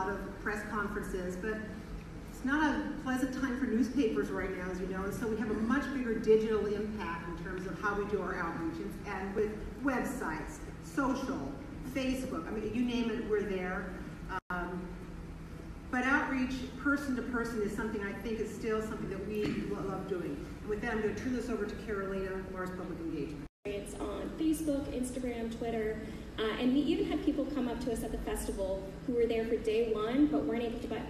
lot of press conferences, but it's not a pleasant time for newspapers right now, as you know, and so we have a much bigger digital impact in terms of how we do our outreach, and, with websites, social, Facebook, I mean, you name it, we're there. Um, but outreach, person to person, is something I think is still something that we love doing. And with that, I'm going to turn this over to Carolina, Mars Public Engagement. It's on Facebook, Instagram, Twitter, uh, and we even had people come up to us at the festival who were there for day one but weren't able to buy,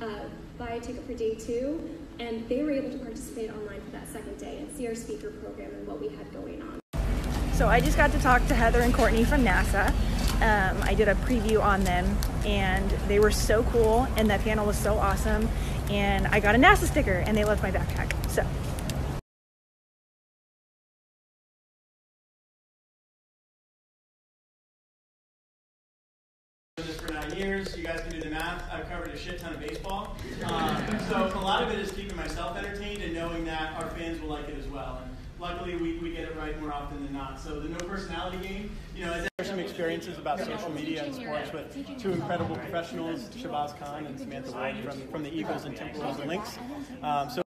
uh, buy a ticket for day two, and they were able to participate online for that second day and see our speaker program and what we had going on. So I just got to talk to Heather and Courtney from NASA. Um, I did a preview on them, and they were so cool, and that panel was so awesome. And I got a NASA sticker, and they left my backpack. So nine years. You guys can do the math. I've covered a shit ton of baseball. Um, so a lot of it is keeping myself entertained and knowing that our fans will like it as well. And luckily, we, we get it right more often than not. So the no personality game, you know, there's some experiences about social media and sports with two incredible professionals, Shabazz Khan and Samantha Wood from, from the Eagles and Timberwolves and Lynx. Um, so